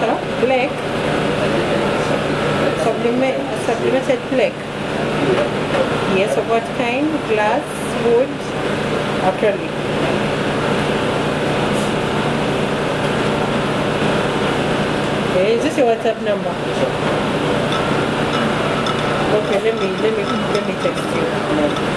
थोड़ा ब्लैक सब black. Yes of what kind? Glass wood acrylic. Okay is this your whatsapp number? Okay let me let me let me text you.